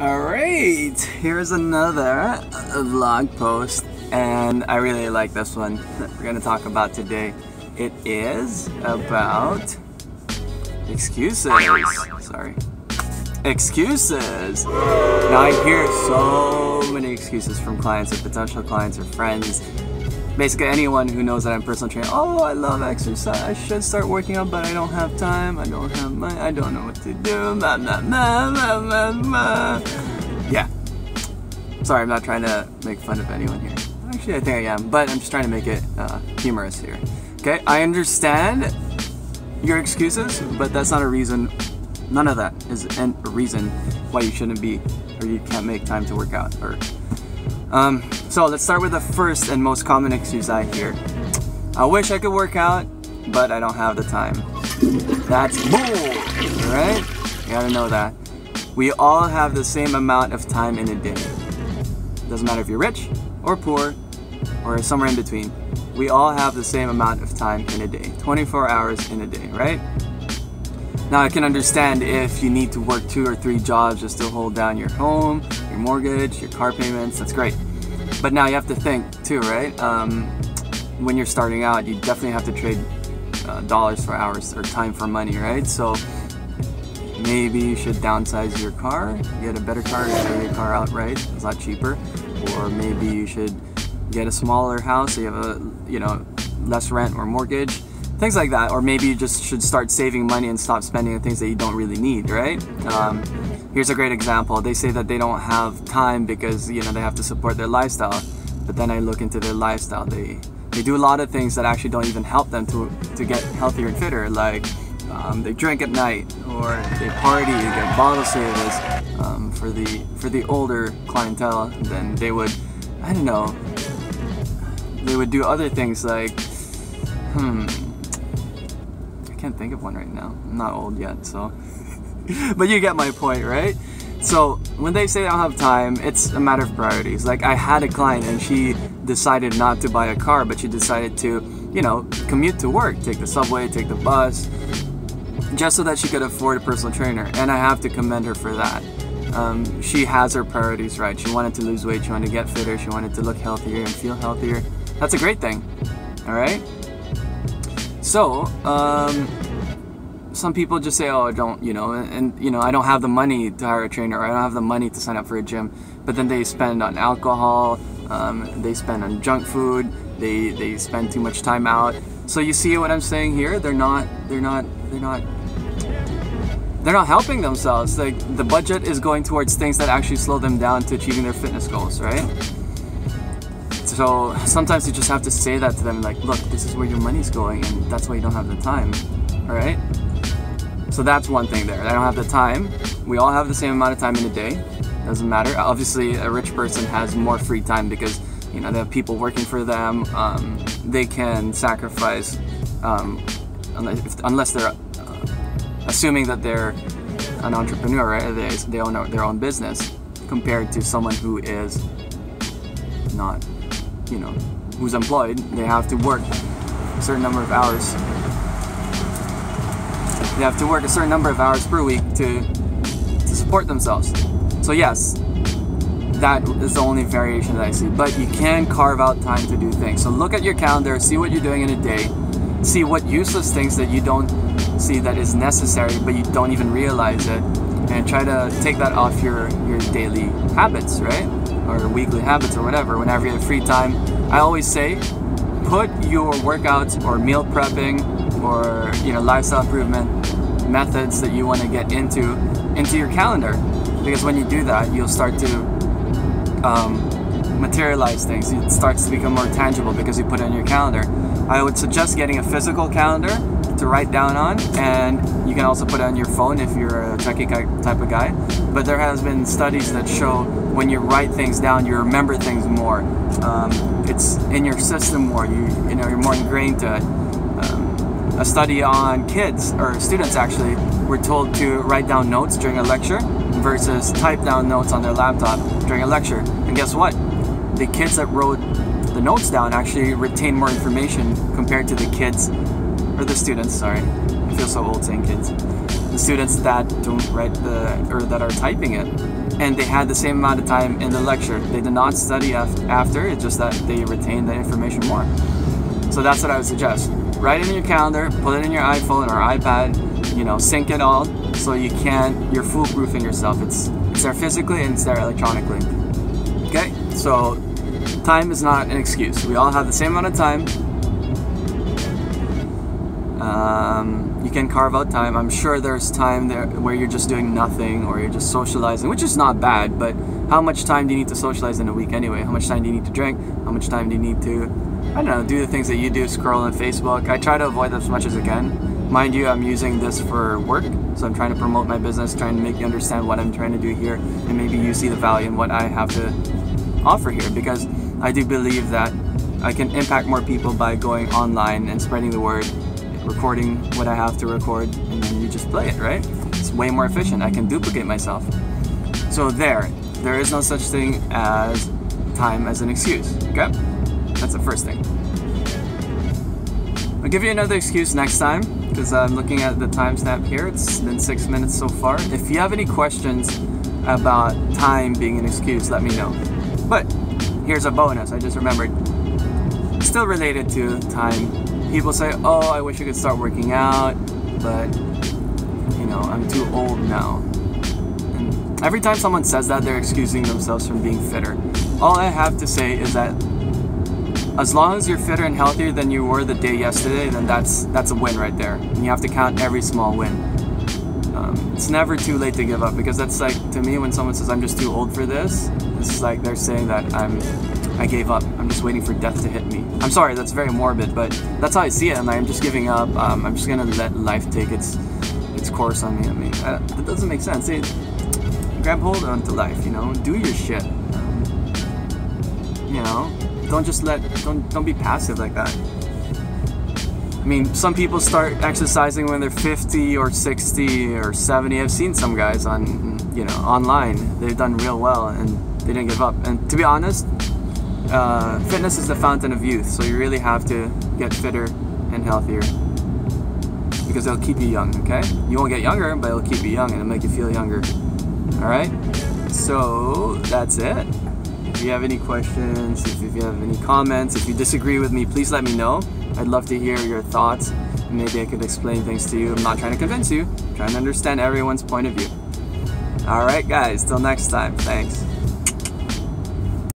Alright, here's another vlog post and I really like this one that we're gonna talk about today. It is about excuses. Sorry. Excuses! Now I hear so many excuses from clients or potential clients or friends basically anyone who knows that I'm personal trainer, oh, I love exercise. I should start working out, but I don't have time. I don't have money. I don't know what to do. Yeah. Sorry, I'm not trying to make fun of anyone here. Actually, I think I am, but I'm just trying to make it uh, humorous here. Okay, I understand your excuses, but that's not a reason. None of that is a reason why you shouldn't be or you can't make time to work out or um, so let's start with the first and most common excuse I hear. I wish I could work out, but I don't have the time. That's bull, right? You gotta know that. We all have the same amount of time in a day. Doesn't matter if you're rich or poor or somewhere in between. We all have the same amount of time in a day. 24 hours in a day, right? Now I can understand if you need to work two or three jobs just to hold down your home, your mortgage, your car payments, that's great. But now you have to think too, right? Um, when you're starting out, you definitely have to trade uh, dollars for hours or time for money, right? So maybe you should downsize your car, get a better car, get your car outright, it's a lot cheaper. Or maybe you should get a smaller house so you have a, you know, less rent or mortgage things like that or maybe you just should start saving money and stop spending on things that you don't really need right? Um, here's a great example. They say that they don't have time because you know they have to support their lifestyle. But then i look into their lifestyle. They they do a lot of things that actually don't even help them to to get healthier and fitter like um, they drink at night or they party they get bottle service um, for the for the older clientele. Then they would i don't know they would do other things like hmm can't think of one right now. I'm not old yet, so. but you get my point, right? So when they say I don't have time, it's a matter of priorities. Like I had a client and she decided not to buy a car, but she decided to, you know, commute to work, take the subway, take the bus, just so that she could afford a personal trainer. And I have to commend her for that. Um, she has her priorities right. She wanted to lose weight, she wanted to get fitter, she wanted to look healthier and feel healthier. That's a great thing. All right? So, um, some people just say, "Oh, I don't," you know, and, you know, I don't have the money to hire a trainer, or I don't have the money to sign up for a gym. But then they spend on alcohol, um, they spend on junk food, they they spend too much time out. So you see what I'm saying here? They're not, they're not, they're not, they're not helping themselves. Like the budget is going towards things that actually slow them down to achieving their fitness goals, right? So sometimes you just have to say that to them, like, look, this is where your money's going, and that's why you don't have the time. All right. So that's one thing there. I don't have the time. We all have the same amount of time in a day. Doesn't matter. Obviously, a rich person has more free time because you know they have people working for them. Um, they can sacrifice um, unless, unless they're uh, assuming that they're an entrepreneur, right? They, they own their own business compared to someone who is not you know, who's employed, they have to work a certain number of hours. They have to work a certain number of hours per week to to support themselves. So yes, that is the only variation that I see. But you can carve out time to do things. So look at your calendar, see what you're doing in a day, see what useless things that you don't see that is necessary, but you don't even realize it, and try to take that off your your daily habits, right? Or weekly habits or whatever, whenever you have free time, I always say put your workouts or meal prepping or you know lifestyle improvement methods that you want to get into into your calendar. Because when you do that you'll start to um, materialize things. It starts to become more tangible because you put it in your calendar. I would suggest getting a physical calendar to write down on and you can also put it on your phone if you're a techie type of guy. But there has been studies that show when you write things down you remember things more. Um, it's in your system more. You you know you're more ingrained to it. Um, a study on kids or students actually were told to write down notes during a lecture versus type down notes on their laptop during a lecture. And guess what? The kids that wrote the notes down actually retain more information compared to the kids or the students, sorry. I feel so old saying kids. The students that don't write the, or that are typing it. and they had the same amount of time in the lecture. They did not study after, it's just that they retained the information more. So that's what I would suggest. Write it in your calendar, put it in your iPhone or iPad, you know, sync it all so you can't, you're foolproofing yourself. It's, it's there physically and it's there electronically. Okay, so time is not an excuse. We all have the same amount of time. Um, you can carve out time. I'm sure there's time there where you're just doing nothing or you're just socializing, which is not bad, but how much time do you need to socialize in a week anyway? How much time do you need to drink? How much time do you need to, I don't know, do the things that you do, scroll on Facebook? I try to avoid them as much as I can. Mind you, I'm using this for work, so I'm trying to promote my business, trying to make you understand what I'm trying to do here, and maybe you see the value in what I have to offer here because I do believe that I can impact more people by going online and spreading the word, recording what I have to record, and then you just play it, right? It's way more efficient. I can duplicate myself. So there, there is no such thing as time as an excuse, okay? That's the first thing. I'll give you another excuse next time because I'm looking at the timestamp here. It's been six minutes so far. If you have any questions about time being an excuse, let me know. But here's a bonus, I just remembered. Still related to time. People say, oh, I wish I could start working out, but you know, I'm too old now. And every time someone says that, they're excusing themselves from being fitter. All I have to say is that as long as you're fitter and healthier than you were the day yesterday, then that's that's a win right there. And you have to count every small win. Um, it's never too late to give up because that's like to me when someone says I'm just too old for this, it's like they're saying that I'm I gave up. I'm just waiting for death to hit me. I'm sorry, that's very morbid, but that's how I see it. And I'm just giving up. Um, I'm just gonna let life take its its course on me. I mean, uh, that doesn't make sense. It, grab hold onto life. You know, do your shit. You know, don't just let don't don't be passive like that. I mean, some people start exercising when they're 50 or 60 or 70. I've seen some guys on, you know, online. They've done real well and they didn't give up. And to be honest, uh, fitness is the fountain of youth. So you really have to get fitter and healthier because it'll keep you young. Okay, you won't get younger, but it'll keep you young and it'll make you feel younger. All right. So that's it. If you have any questions, if you have any comments, if you disagree with me, please let me know. I'd love to hear your thoughts. Maybe I could explain things to you. I'm not trying to convince you, I'm trying to understand everyone's point of view. Alright guys, till next time. Thanks.